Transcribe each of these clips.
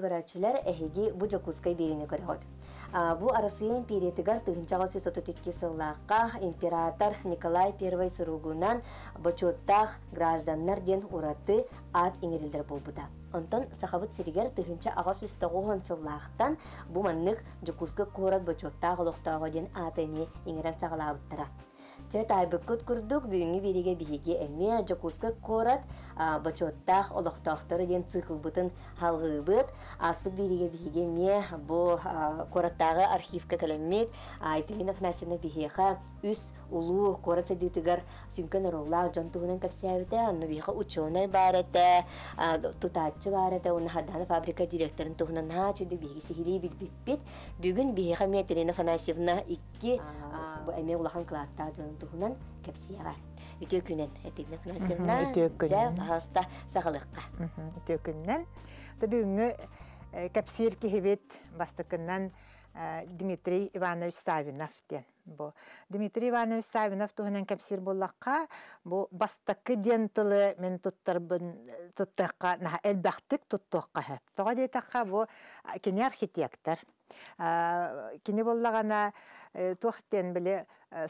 Көрәчілер әхеги бұ жокускай беріне көрәғыд. Бу арасыйын перетігар тыгынчаға сөз отутетке сыллаққа император Николай I сұруғынан бочоттақ гражданнар ден ураты ат иңерілдер болбуда. Онтон сахабыт сиригер тыгынча ага сүстөгөһөн сыллаахтан бу маннык жукуска корат бочоттаа голоктоого ден атыны иңерен сагалаабыттара. Те тайбыккут курдук бүгүнгү бириге биһиги эми жокуска корат бочоттаах олохтоохтору ден цикылбытын халгыбыт аспыт бириге биһиге ме бу кораттагы архивка калеммит айтылинов насина биһиха үс улуу корат садитыгар сүнкөн ороллаах жонтугунан капсиябыта анну биһиха ученый барата уну хаддана фабрика биһиги сихири билбиппит бүгүн биһиха метрина фанасьевна икки эме улахан капсиягар үтө күнен этигне фанасьевна жа хаста сагалыкка үтө күннен да бүгүнгү капсир кихибит бастыкынан Дмитрий Иванович Савинов ден. Бу Дмитрий Иванович Савинов туһунан капсир буллакка бу бастакы ден тылы мен туттарбын туттакка на элбахтык туттакка хеп. Тога дейтакка бу кини архитектор. Кини боллагана туохтен биле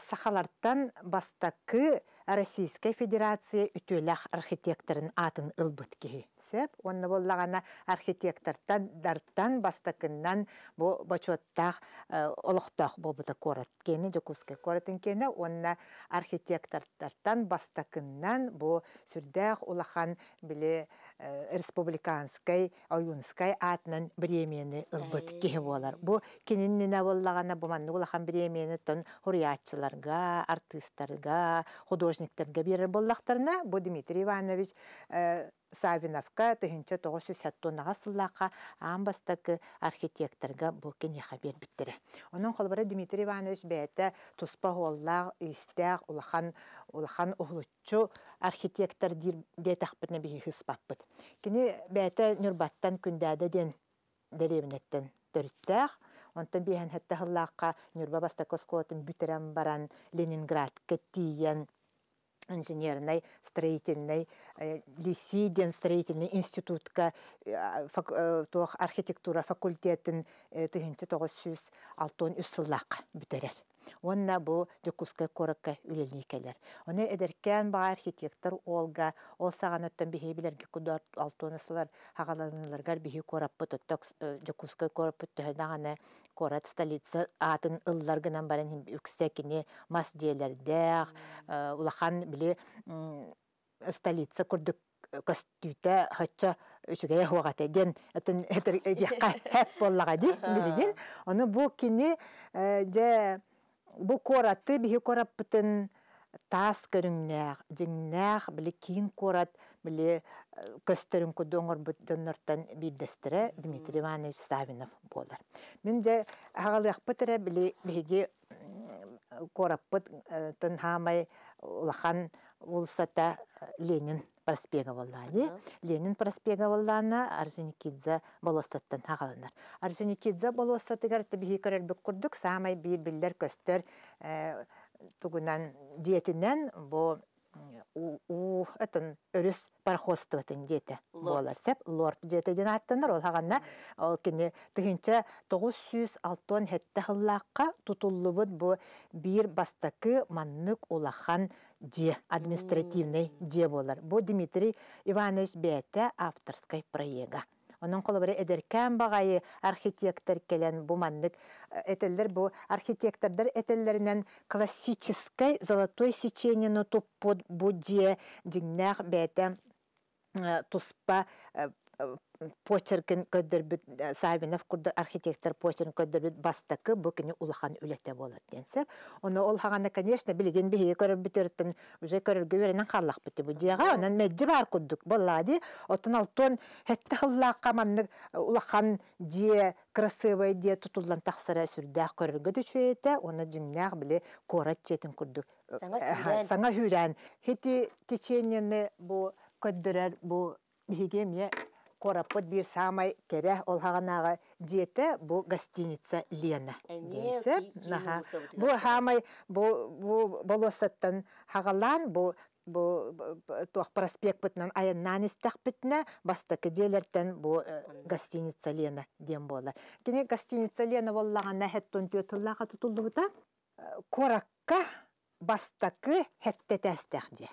сахаларттан бастакы Российская Федерация үтөлөх архитекторын атын ылбыт киһи. Сөп, онны боллагана архитектортан дарттан бастакыннан бу бачоттах олохтах болбута корат. Кени жокуске коратын кені онна архитектортардан бастакыннан бу сүрдэх улахан биле республиканскай, оюнскай атынан бремени ылбыт болар. Бу кининнене боллагана бу манны улахан бремени тон хуриятчыларга, артисттарга, художниктарга берер боллактарына бу Дмитрий Иванович Савиновка тыһынча тоғыз жүз сәттонаға сыллақа амбастакы архитекторга бу кенеха бербиттере. Onun холбары Дмитрий Иванович бәйті туспа оллақ, истәқ, улахан, улахан ұғлычу архитектор дир детақпытны бейі хыспаппыт. Кені бәйті нүрбаттан күндәді ден дәребінеттен төріттәқ, онтан бейін хәтті хыллаққа нүрба бастакоскотын бүтерен баран Ленинград кәттейен инженерный, строительный, Лисиден строительный институтка, туох архитектура факультетін тыгынчы тоғыз сүз алтон үссыллақ бүтерер. Онна бу жокуска коракка үлелникелер. Оны эдеркен ба архитектор Олга, ол саған өттен бихи билерге кудар алтонысылар хагаланыларгар бихи кораппы тотток жокуска кораппы төһәдәгәне корат столица атын ыллар гынан баран үксәкине мас диелердәг, улахан биле столица курдык костюта хача үчүгэй хуагата ден этен этер этиякка хэп боллага ди билигин. Оны бу кини же бу коратты бихи кораппытын тас көрүңнәг, жиңнәг, биле кийин корат, биле көстөрүн кудоңор бут жоннортан биддестире Дмитрий Иванович Савинов болар. Мен же хагалыакпытыра биле биги кораппыт тын хамай улахан улсата Ленин проспега болланы. Ленин проспега болланы Арженикидзе болостаттан хагаланар. Арженикидзе болостатыгар биги көрөлбүк курдук, самай бир биллер көстөр тугунан диетинен бу у этен өрүс пархостыбытын диете болар сеп лорп диетеден аттанар ол хаганна ол кини тыгынча 900 алтон хетте хыллакка тутуллубут бу бир бастакы маннык улахан же административный же болар. Бу Дмитрий Иванович Бете авторской проега. Onun қолы эдеркән бағайы архитектор келен бу маннык этеллер бу архитектордар этеллеринен классической золотой сечениену туппут бу же дигнах бәтә туспа почеркин көддөрбүт Савинов курды архитектор почеркин көддөрбүт бастакы бу кини улахан үлете болот денсеп. Оны ол хаганы, конечно, билген бихи көрөбүтөртөн уже көрөргө беренен каллак бити бу жага, онан меджи бар курдук боллади. Отун алтон хетте хыллакка манны улахан же красивый де тутулдан тахсара сүрдәк көрөргө дөчөйте, оны жиннак биле корат жетин курдук. Саңа хүрән. Хити течениене бу көддөрөр бу биһиге мне кораппыт бир самай кере ол хаганага диете бу гостиница Лена. Бу хамай бу бу болосаттан хагалан бу бу туох проспект бытынан аяннан истах битне бастакы желертен бу э, гостиница Лена дем болар. Кини гостиница Лена боллаган хэттон түйөтыллаға тутулду бута. Коракка бастакы хеттетестех же.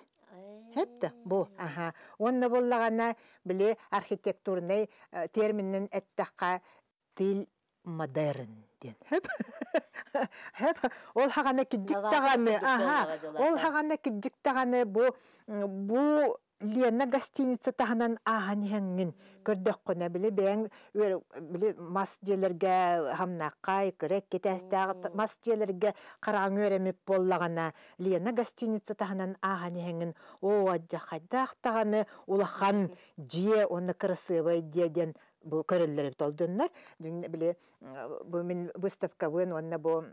Хепті бу, аха. Онна боллагана биле архитектурный э, терминнен эттаққа тил модерн ден. Хеп. Хеп. Ол хагана киддиктаганы, аха. Ол бу м, бу Лена гостиница таханан ахан хәңгин көрдөх кона биле бәң өр биле мас желерге хамнаккай керек кетәстәг мас желерге өремеп боллагана Лена гостиница таханан ахан хәңгин о аҗа хайдах таганы улахан же оны красивый деден бу көрөллөр толдуннар биле бу мен выставка бuen онна бу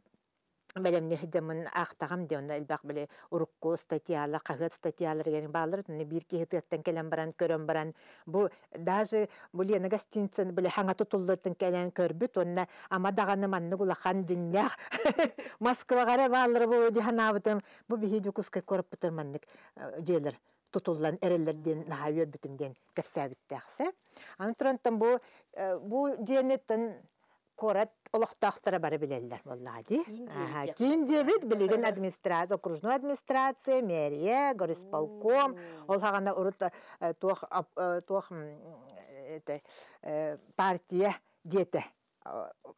Бәлем не хидемін ақтағам де оны әлбәқ біле ұрыққу статьялар, қағыт статьялар гәрін балыр, не бір кехеттен келен баран, көрен баран. Бу даже бу лена гостиницаны біле хаңа тұтылдыртын келен көрбіт, онна ама дағаны манны гулахан диннях. Москва ғара балыр бу дихан абытым. Бу бихи жүкускай көріп бұтыр маннык желер тутуллан эрелерден наха өрбүтүмден кепсәбиттәхсә. Аны турантан бу бу диенеттен корат олохтахтара бары билеллер диэбит кийин дьяхтар. дебит билеген администрация, окружной администрация, мэрия, горисполком, ол хагана урут э, туох партия дете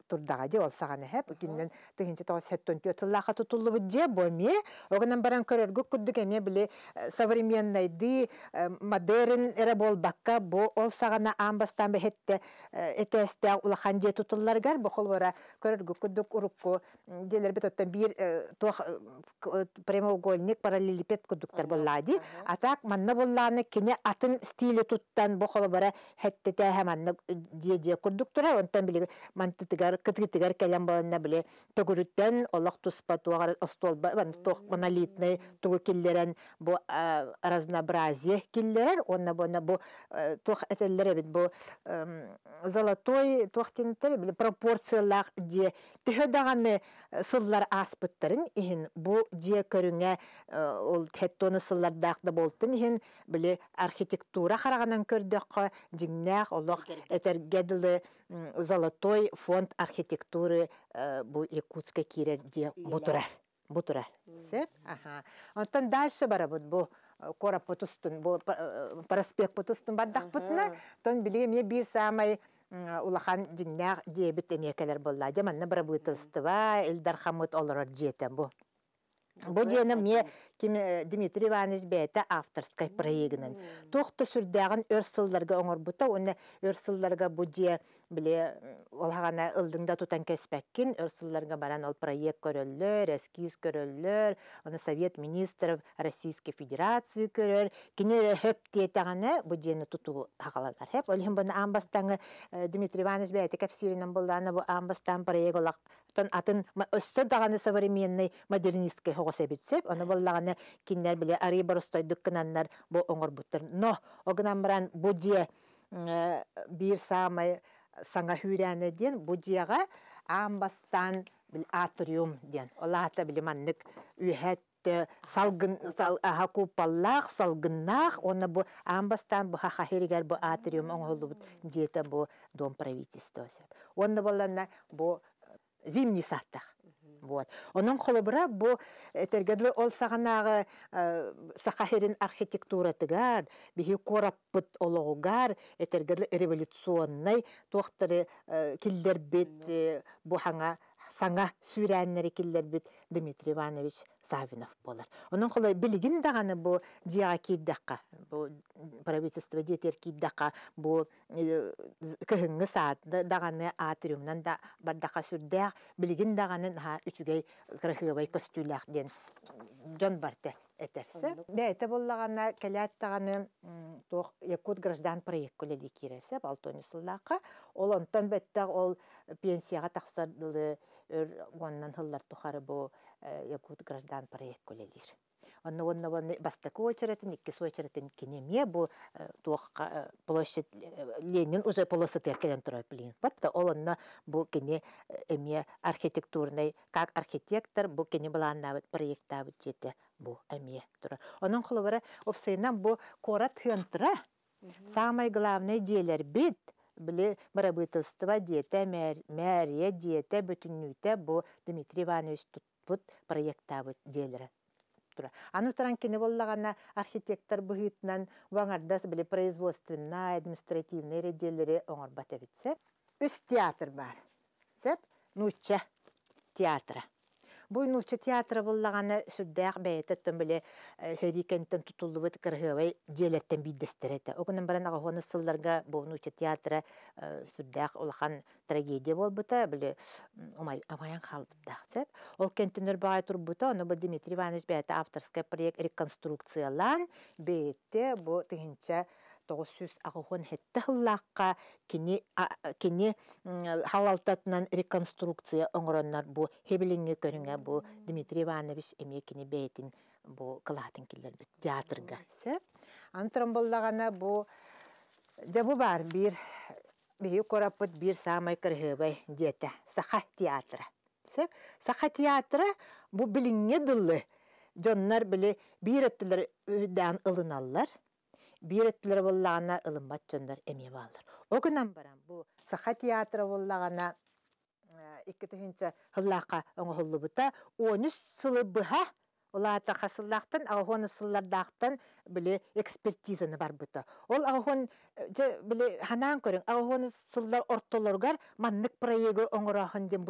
турдага же ол саганы хеп киннен тыгынчы тоос хеттон тыллаха тутуллу же боме огынан баран көрөргө күрдүк эме биле э, современный ди э, модерн эре болбакка бо ол сагана амбастан бехетте этесте улахан же тутулларгар бо холбора көрөргө күрдүк урукку делер бит оттан бир э, э, прямоугольник Ага, боллади ага. атак манна болланы кине атын стиле туттан бу холбора хеттете хаманна же же күрдүк тура онтан биле мантытыгар кытыгытыгар келен боланна биле төгүрүттен олох туспа туагар остол бан тох монолитный тугу киллерен бу а, разнообразие киллерер онна бона бу э, тох этеллере бит бу золотой тох тинтер биле пропорциялар же төһө даганы сыллар аспыттарын иһин бу же көрүңө э, ол хеттоны сыллардакта болтун иһин биле архитектура хараганан көрдөккө жиңнах олох этергедылы м, фонд архитектуры э, бу якутска кирер Иелер. бутурар бутурар сеп аха онтон дальше барабыт бу э, корап потустун бу э, проспект потустун бардакпытына Ага. тон биле мне бир самай улахан жиңнах дебит эмекелер болла. Жаманна бара бытылстыва элдар хамыт олорор жетем бу. Бу жена мне ким э, Дмитрий Иванович бәйті авторской проегінен. Тоқты сүрдәғін өрсылларға оңырбыта, оны өрсылларға бу же біле ол хағана ылдыңда тутан кеспәккин, өрсылларға баран ол проект көрөллөр, эскиз көрөллөр, оны Совет министров Российской Федерации көрөр, кине хөп тетағаны бу жені туту хағалалар. Хеп, ол бұны амбастаңы э, Дмитрий Иванович бәйті бу амбастан проект олақ тон атын өссө даганы современный модернистский хогос эбитсеп, оны боллаганы киннер биле ари боростой дуккананнар бу оңор буттар. Но огнан баран бу же э, бир самай саңа хүрәне ден бу жега амбастан атриум ден. Олата биле маннык үйәтте салгын сал купаллах салгыннах оны бу амбастан бу хаха херигер бу атриум оңолу жете бу дом правительства. Оны болланна бу зимний саттах. Вот. Onun холобра бу этергедле ол саганагы сахахерин архитектура тыгар, бихи кораппыт ологугар, этергедле революционный тохтары киллер бит бу хаңа саңа сүрәннәре киллер бит Дмитрий Иванович Савинов болар. Onun холой билигин даганы бу жига кийдакка, бу правительство жетер кийдакка бу кыһыңы саат даганы атриумнан да бардака сүрдәк билигин даганы ха үчүгей крахыбай костюлях ден жон барте этерсе. Бәйте боллагана келәт таганы тох якут граждан проект күлели кирерсе балтоны сыллака. Ол онтон бетте ол пенсияга таксардылы өр гоннан хыллар тухары бу якут граждан проект күлелир. онно онно онно бастакы очеретин иккис очеретин кинеме бу туох площадь ленин уже полосы теркелен турар билин батта ол онно бу кине эме архитектурный как архитектор бу кине балааннабыт проекттабыт жете бу эме тура. Онун холобара опсайынан бу кора тыантыра самый главный делер бит. Біле мырабытылстыва диете мәрия диете бүтүннүүтэ бу Дмитрий Иванович тутпут проекттабыт диелері тура. Туран кини боллагана архитектор быһытынан ваңардас биле производственный, административный ределери оңор бата битсе. Үс театр бар. Сеп, нучча театра. Бұл нучы э, театры э, боллағаны сүрдәқ бәйеттен біле сәрикенттен тұтылыбыт кіргівай делеттен бейдестереді. Огының бірін ағығыны сылларға бұл нучы театры сүрдәқ олған трагедия болбыта, біле амаян қалдыдақ. Ол кентінір бағай тұрбыта, оны бұл Дмитрий Иванович бәйті авторская проект реконструкциялан бәйетті бұл түгінші 1900 ағығын хетті хыллаққа кені э, э, халалтатынан реконструкция оңыроннар бу хебеліңе көріңе бу Дмитрий Иванович әме кені бәйтін бұ қылатын келер бұ театрға. Антырым болдағана бу жабы бар бір бейі қорапыт бір самай кіргібай деті саха театры. Саха театры бу біліңе дұлы. Жоннар білі бір өттілер өдән ылыналар бир өттүлөр боллагана ылымбат жоннор эме баалар огунан барам бу саха театра боллагана икки тыгынча хыллака оңохуллубута онүс сылы быха Улаата хасыллақтан ағуаны сыллардақтан біле экспертизаны бар бұта. Ол ағуан же ханан көрің, ағуаны сыллар ортолоргар маннык оңырағын ден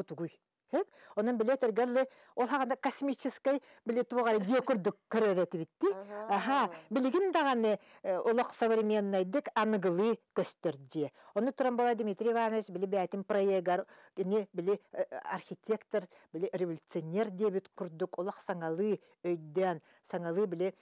бұтығый. Onun bile tergalle ol haganda kosmической bile тугары дие көрдүк көрөрөтү битти. Аха, билигин даганы олок современныйдык аныгылы көстөрдү. Оны туран бала Дмитрий Иванович биле бәтин проегар, не биле архитектор, биле революционер дебит курдук олок саңалы өйдөн, саңалы биле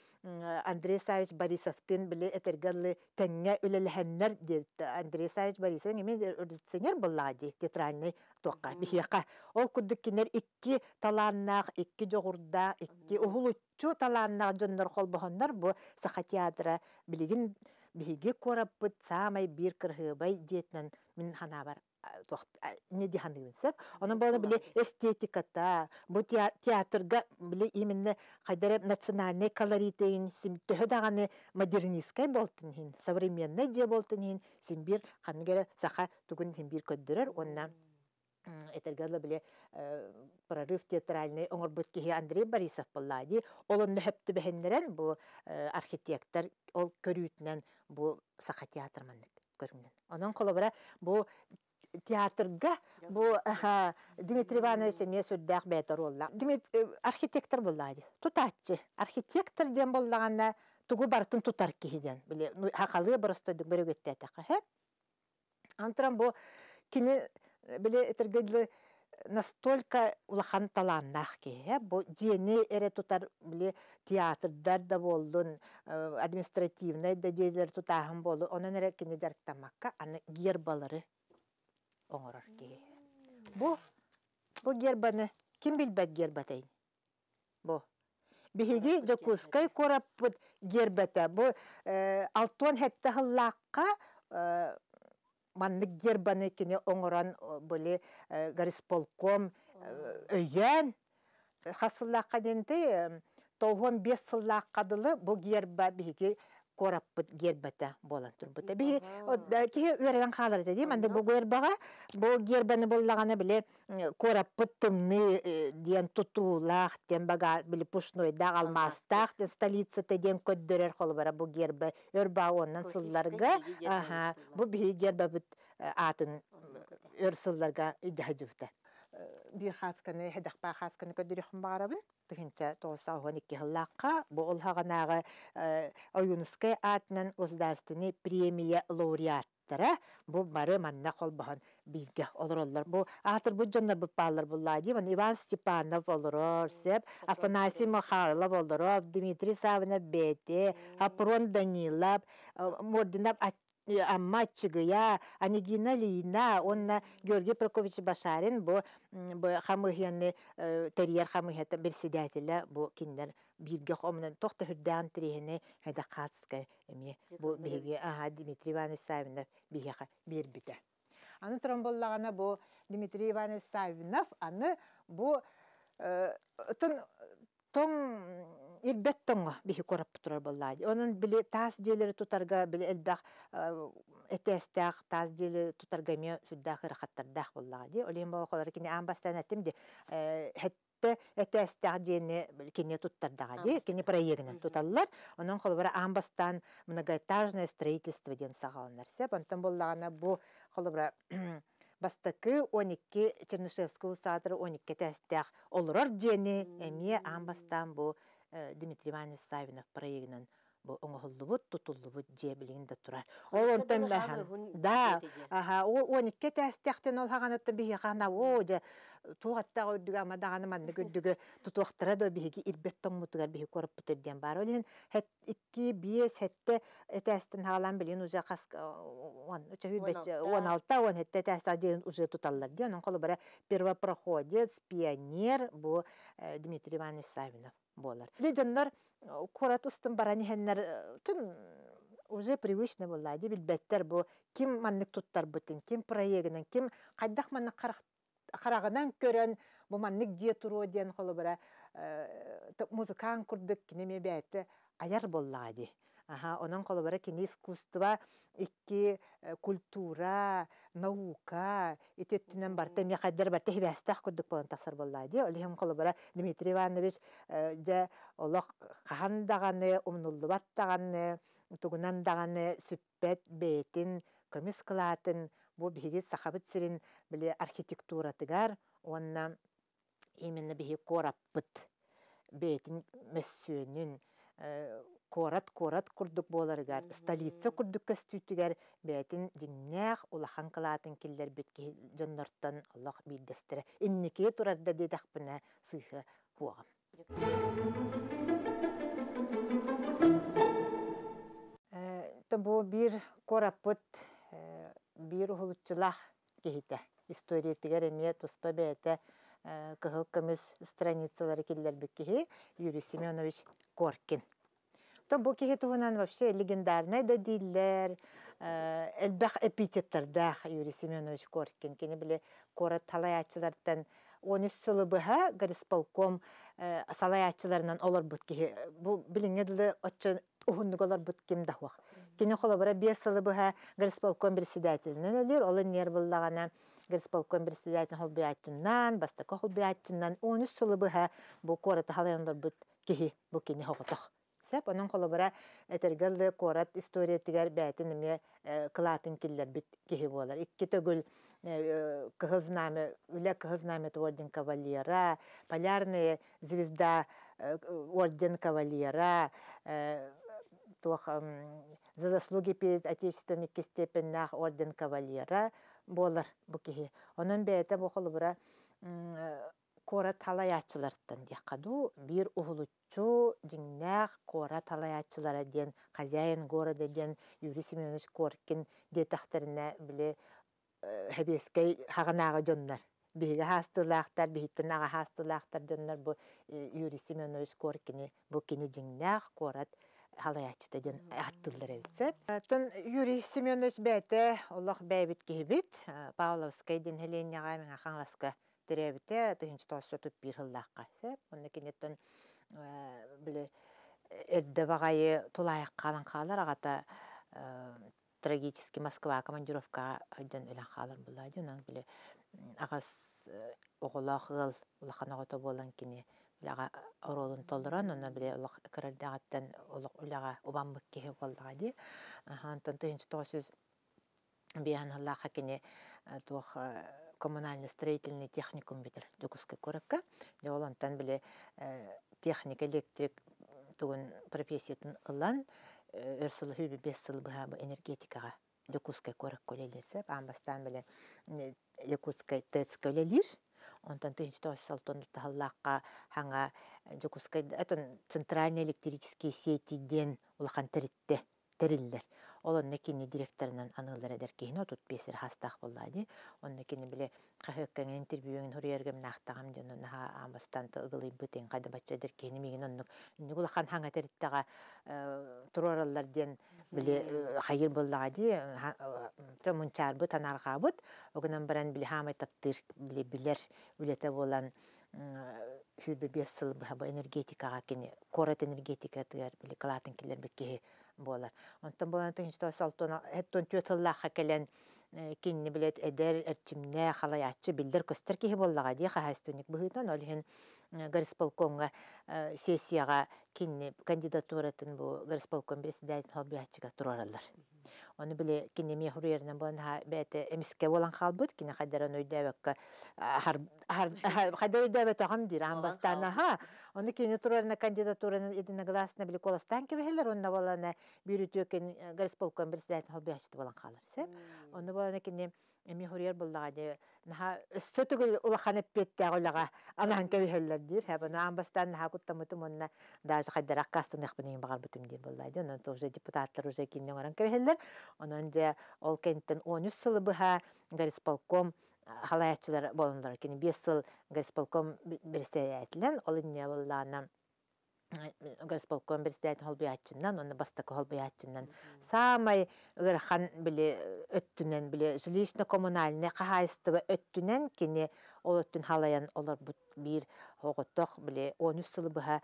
Андрей Савич Борисовтын биле этергаллы тәңгә үлеләһәннәр дипті. Андрей Савич Борисов неме революционер буллади, театральный тоққа, бихияқа. Ол күддіккенер икки таланнақ, икки жоғырда, икки ухулуччу таланнақ жоннор холбохоннор бу саха театра билигин биһиги кораппыт самай бир кырһыбай диетнен мин ханабар не диханы сеп. Onun böyle bile эстетиката, bu театрга bile именно хайдары национальный колоритейн сим төһөдаганы модернистскай болтун хин, современный же болтун хин, сим бир хангере саха тугун хин бир көддөрөр, онна этергерле биле прорыв театральный оңорбут кихи Андрей Борисов боллади. Олон хөптү бехеннерен бу архитектор ол көрүүтүнөн бу саха театр маннык көрүнген. Онон колобара бу театрга бу Дмитрий Иванович эме сүрдәк бәтер олла. Архитектор боллади. Тутатчы. Архитектор ден боллаганда тугу бартын тутар кихиден. Биле хакалы просто бөрөгөттә така. Антрам бу кини биле этергедле настолько улахан таланнах ке, бу жени эре тутар биле театрдар да болдун, административный да жерлер тутахын болду. Онан эре кини жарктамакка аны гербалары оңорор ке. Бу бу гербаны ким билбет гербатайын? Бу биһиги жокускай кораппыт гербете. Бу алтон хетте хыллакка маннык гербаны кини оңоран боле гарисполком өйен хасыллакка денте тоғон бес сыллакка дылы бу герба биһиги кораппыт гербата болан турбута. Би ки үрәгән халар диде. Менде бу гербага бу гербаны боллаганы биле кораппыт тымны диен тутулах, тен бага биле пушной да алмастах, столица те ден көддөрөр холбара бу гербе өрба оннан сылларга. Аха, бу би герба бит атын өр сылларга идәҗүфтә. Bir хасканы, хәдәхпа хасканы көдөрөхм барабын. Тыгынча тоса хоникки хыллакка бу ол хаганагы оюнускай атынан государственный премия лауреаттара бу бары манна колбахан билге олороллар бу атыр бу жоннор бу паллар буллади ван Иван Степанов олорор сеп Афанасий Михайлов олоров Дмитрий Савинов бете Апрон Данилов Мординов э, амма чыгыя анигина лина онна георгий прокофьевич башарин бу м, бу хамыхяны терьер хамыхята председателя бу киндер бирге хомнан тохта хүрдән трихене хәдә катска эми бу биге ага дмитрий иванович савинов биге бир бите аны туран боллагана бу дмитрий иванович савинов аны бу э, тон тоң ирбет тоңго биһи корап турар боллаади онун били таас диэлери тутарга били элбах этестаах таас диэли тутарга ме сүддаах ырахаттардаах боллаади олиин баахолар кини аамбастан этимди хетте этестаах диэни кини туттардагади кини проектинен Мгм. туталлар онон холбара аамбастан многоэтажное строительство диэн сагаланар сеп онтон боллагана бу холбара бастакы 12 Чернышевского садыр 12 тәстәк олорор жени эмие Мм. амбастан бу э, Дмитрий Иванович Савинов проегинен бу оңохуллубут тутуллубут же билигинде турар. Ол. Да, Аха, о 12 тәстәктен ол о же амадаганы манны тутуактара да бихи бар. Хет 2 5 хетте этестен хагалан билин уже кас он 16 он хетте тәстә ден уже туталлар ден. Он колы бара первопроходец, пионер бу Дмитрий Иванович Савинов болар. Корат устун барани хеннер тун уже привычно була ди билбеттер бу ким маннык туттар бутин ким проегинен ким кайдах маннык карагынан көрөн бу маннык дие туру диен холу бара музыкан курдук кинеме бәйте аяр болла ди Аха, онон колу бара кини искусство, икки культура, наука, итеттинен барта ми кайдар барта курдук болан тасар болла ди. Олихим колу бара Дмитрий Иванович же олох кахан даганы, умнуллубат даганы, тугунан даганы сүппет бетин, көміс кылатын, бу биһиги сахабыт сирин биле архитектура тыгар, онна именно биһи кораппыт бетин мессүөнүн корат корат курдук боларыгар столица курдук көстүтүгер бетин жиңнээх улахан кылаатын киллер битки жоннортон олох билдестире инникие турарда дедахпына сыыхы хуагам Та бу бир кораппыт э, бир ухулуччулах кихите. История тигер эме туспа бәте кыһыл көмүс страницалары киллер биккихи Юрий Семенович Коркин. То бу кихи туһунан вообще легендарный да диллер, э, элбах эпитеттердах Юрий Семенович Коркин. Кини биле кора талаячылардан 13 сылы быха горисполком салаячыларынан олар бут кихи. Бу билиңедли оччо ухуннук олар бут ким дахвах. Кини холобара бес сылы быха горисполком председателинен өлөр, олы нер буллагана горисполком председателин холбиячыннан, бастака холбиячыннан 13 сылы быха бу кора талаяндар бут кихи бу кини хоготох. Сәп, onun холобара этергелде корат история тигәр бәтин эме кылатын киллер бит кихи болар. Икки төгүл кыгыз наме, үле кыгыз наме орден кавалера, полярная звезда э, орден кавалера, э, туох за заслуги перед Отечеством икки степеннах орден кавалера болар бу кихи. Onun бәйті бу холобара кора талаячылардан дияқаду бир ухулуччу жиңнәк кора талаячылара ден хозяин города ден Юрий Семенович Коркин детахтарына биле хәбескәй хагынага жоннар. Биһиге хастылаахтар, биһиттен ага хастылаахтар жоннар бу э, Юрий Семенович Коркини бу кини жиңнәк корат халаячыта ден аттылар өтсөп. Тон Юрий Семенович бәте Аллах бәйбит кибит Павловскай ден Хеленяга мен хаңласка теребите тыгынчы тосы туп бир хыллакка сеп. Онда кинеттен биле эрде багайы тулаяк калан калар агата трагический Москва командировка ден үлән халар булады. Унан биле агас огото болан кини лага оролун онна улага коммунально-строительный техникум битер Дукуской коракка. Де ол онтан биле техник, электрик тугун профессиятын ылан өрсыл хүбі бес сыл быха бу энергетикаға Дукуской корак көлелесіп, амбастан биле Якутской ТЭЦ көлелир. Онтан тыгынчы тосы салтон тахаллаққа ханга Дукуской, это центральные электрические сети ден улахан теритте териллер. Олонна кини директорынан анылар эдер кихин отут бесер хастах боллади онна кини биле кахыккан интервьюин хуриергем нахтагам ден наха амастан ыгылый бытен кайда баччадер кини мигин оннук. Нугул хан ханга териттага турараллар ден биле хайыр боллагади та мунчар бу танарга бут огунан баран биле хамай таптыр биле билер үлете болан хүлбе бес сыл бу энергетикага кини корот энергетика тыар биле калатын килер бекке болар. Онтон болан тын что салтона эттон тютыллаха келен кинни билет эдер эрчимне халаячы билдер көстөр киһи боллага ди хахастуник быһытан олхин горисполкомга сессияга кинни кандидатуратын бу горисполком председатель холбиячыга тураралар Оны біле кинеме хуруернен бон ха бәте эмиске болан халбыт кине хадеран өйдөбөккө хадер өйдөбөт агам дир амбастана ха оны кине турарна кандидатураны единогласно биле коластан кебелер онна болана бирүтөкен горисполком председатель холбиячты болан халар се оны болана кине эми хурьер буллага наха өссөтүгүл улахан эппеттэ олага анаан кебиһеллер дир хабана амбастан наха куттамытым онна даже хайдар аккастын эхбинин багар бутым дир буллайды онон тоже депутаттар уже киннен оран кебиһеллер онон же ол кенттен 13 сылы быха горисполком халаячылар болунлар кини 5 сыл горисполком берсеятилен ол инне буллаана горисполком председатель холбиячыннан, оны бастакы холбиячыннан. Самай ырхан биле өттүнен биле жилищно-коммунальный кахайстыбы өттүнен кини ол өттүн халаян олар бир хоготток биле 13 сылы быха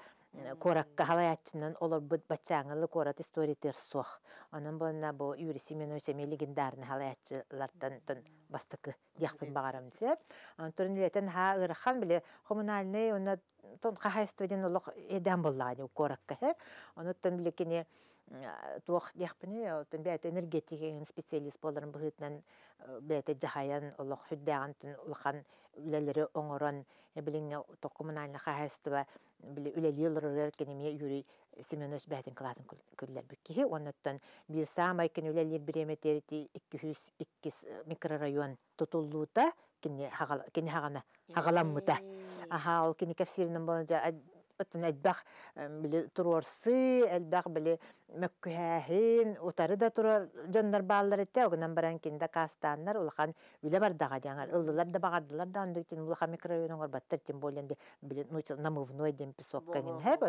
коракка халаячынан олар бут бачаңылы корат история терсох. Анан бonna бу Юрий Семенович легендарный халаячылардан тон бастакы дияхпын багарам сеп. Антон Ветен ха ырхан биле коммунальный оны тон хахайство ден олох эден боллаани коракка хэ. Оноттон биле кине туох дияхпыны отон бәт энергетика специалист боларын быһытнан бәт жахаян олох хүддәган тун улхан үлелери оңорон билинге то коммунальный хахайство үлелилер кенеме юрий Семенович бәтин кылатын күлләр бикки оноттон бир самай кен үлелер биреметерити 202 микрорайон хагала кине хагана хагаламмыта. Аха ол кини кепсиринен болонжа оттон элбах биле турорсы элбах mökkühähin utары да турар жоннор баалар этте огунан баран кинде улахан үле бардага ылдылар да багардылар да улахан тем более де биле намывной дем хэп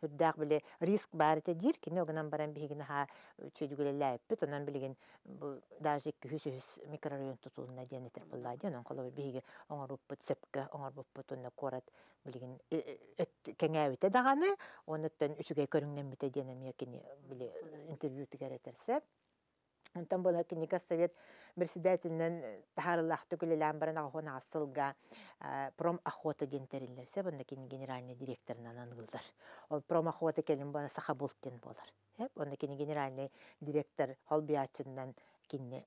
хүддак биле риск бар эте дир кини огунан баран бигин ха онан билеген бу даже икки хүс хүс микрорайон тутулуна диэн этер коло биги оңоруппут сөпкө оңорбуппут онна корат билеген кеңәбите даганы оныттан үчүгэй көрүңнен диэн эмиэки кини биле интервью тигәретерсе Онтан бұл кини совет председателінен тахарылақты күлелән баран ағуын асылға пром охота дентерілерсе, бұнда кини генеральный директорынан анылдар. Ол пром охота келін бұна саха болттен болар. Онда кини генеральный директор холбиячыннан кини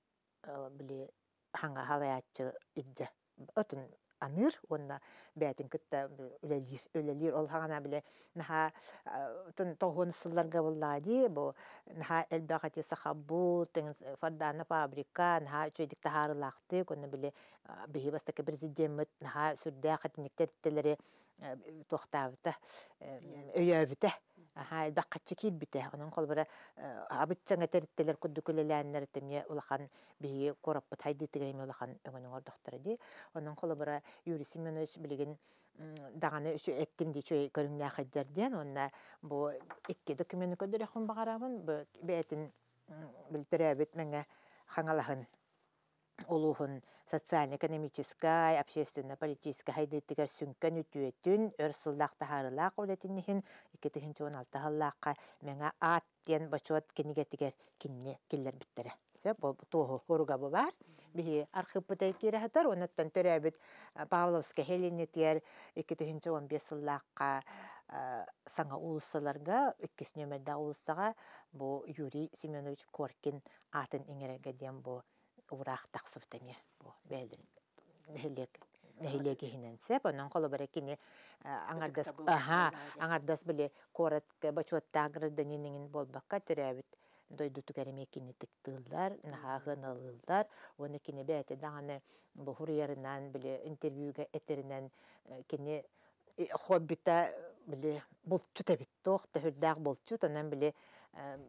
біле ханга халаячы идже. Отын аныр онна бәтин кытта үлелир үлелир ол хагана биле наха тон сылларга буллади бу наха элбагати сахабу тен фардана фабрика наха чөйдик тахарылакты конна биле бихи бастака президент наха сүрдә хатиниктер телери тохтабыта өйөбүтэ аха баккачы килбите онон колбара абытчаңа териттелер куддукулеләннер теме улахан биһи кораппыт хайды тигереме улахан өңөнөң ордохтора ди. Онон колбара Юрий Семенович билеген даганы үчү эттим ди чөй көрүңнә хаджарден онна бу икки документ көдөрө хон багарабын бу менгә хаңалахын олуһун социально-экономическая, общественно-политическая хайдыттыгар сүнкөн үтүөтүн өр сыллах тахарылаак олетиннихин иккетихинчи он алтахаллаакка меңа аат диэн бочуот кинигетигер кинне киллер биттере бол туоху хуруга бу бар бихи архиппытай кирэхэтэр онуттан төрөбүт Павловска Хеленетиер иккетихинчи он бес сыллаакка саңа улуссаларга иккис нөмерда улуссага бу Юрий Семенович Коркин атын иңерерге диэн бу ураах тахсыптаме бу бэлдин нехилек нехилек хинен сеп онон коло bare кини аңардас аха аңардас биле корат бачуатта гражданинин болбакка төрөбүт дойду тугареме кини тыктылдар нахагын алылдар оны кини бәте даганы бу хуриярынан биле интервьюга этеринен кини хоббита биле булчу тебит тох төхүрдәк булчу тонан биле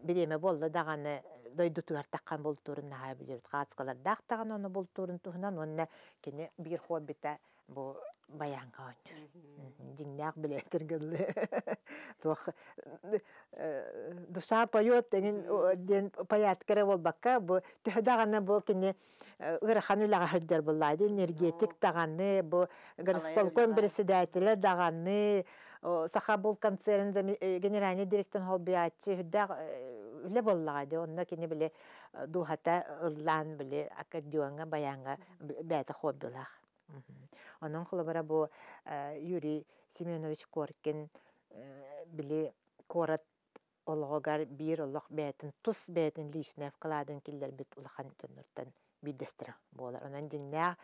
биреме болду даганы дойдутугар таккан болтурун наха билер каацкалар дактаган оны болтурун туһунан онна кини бир хоббита бу баянга ончур диңнак билетиргелли туох душа поет деген ден паят кере болбакка бу төһдаганы бу кини ырахан үлага хырдер буллайды энергетик даганы бу горосполком председателе даганы саха бул концерн генеральный директор хүрдак үле боллады онна кини биле духата ырлан биле аккордеонга баянга бәте хоббилах Онон холобара бу Юрий Семенович Коркин биле корат ологогар бир олох бәтин тус бәтин лишнев каладын киллер бит улахан төннөртөн бидестира болар. Онан диңнә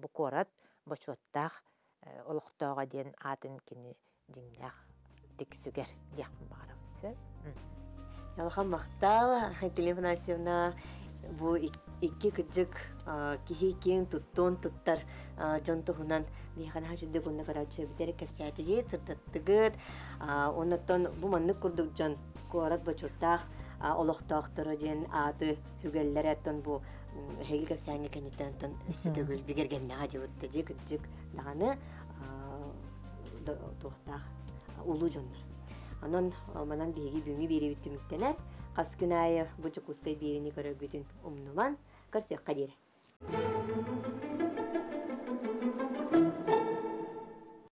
бу корат бочоттах олохтоога ден атын кини диңнә тик сүгер дияк барам. Ялхан мақтал, Телефон Асевна, бу икки кыджык кихи кең туттон туттар жон тухунан михан хажыды гунна карачы битер кепсәтиге тыртаттыгыт оннотон бу маннык курдук жон куарат бачуртах олохтоохторо ден аты хүгеллереттон бу хеги кепсәңе кенитентон үсүтөгүл бигерген нага дибытты ди кыджык даганы туохтах улуу жоннор Анан манан биһиги бүңү бири. Кас күнайы бу жукустай умнуман көрсөк кадир.